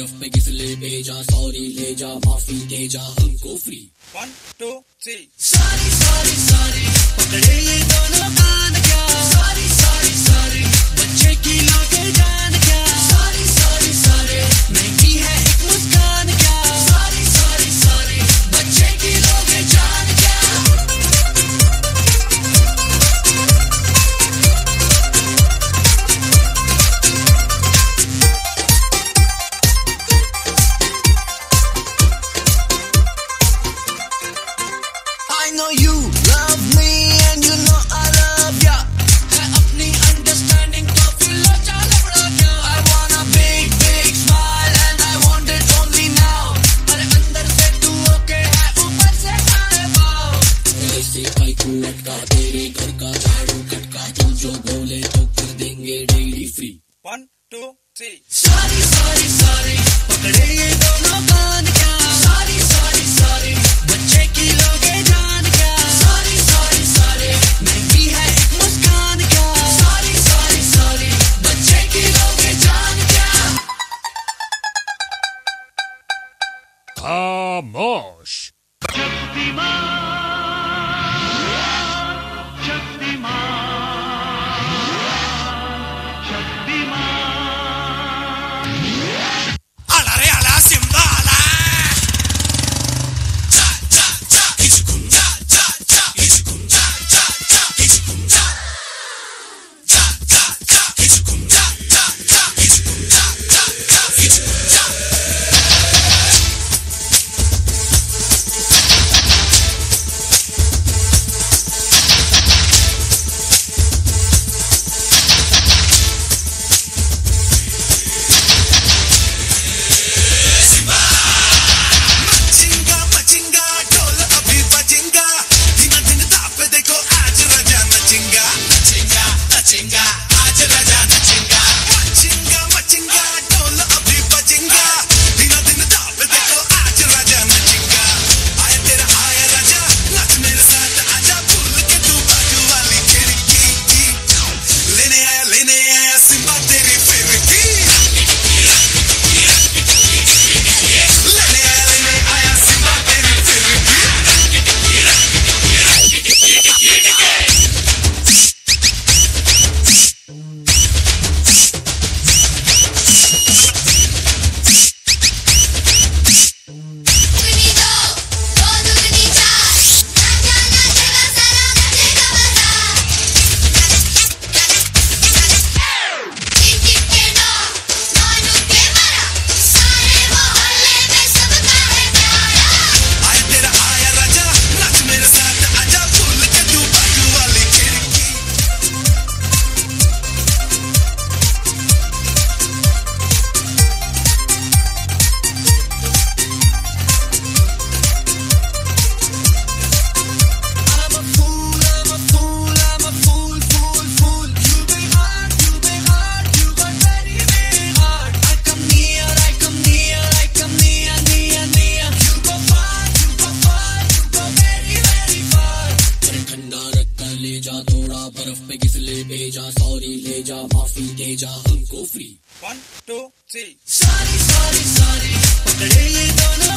बर्फ़ पे घिसले भेजा सॉरी ले जा माफ़ी दे जा हमको free one two three sorry sorry sorry पकड़े ये दोनों कान भाई तू लटका तेरे घर का झाड़ू कटका। तू जो बोले तो कर देंगे daily free one two three sorry sorry sorry पकड़े ये दोनों कान क्या? सॉरी सॉरी सॉरी बच्चे की लोगे जान क्या? सॉरी सॉरी सॉरी महँगी है एक मुस्कान क्या? सॉरी सॉरी सॉरी बच्चे की लोगे जान क्या? खामोश तरफ़ पे किस ले भेजा सॉरी ले जा माफ़ी दे जा हमको free one two three sorry sorry sorry पकड़े ये दोनों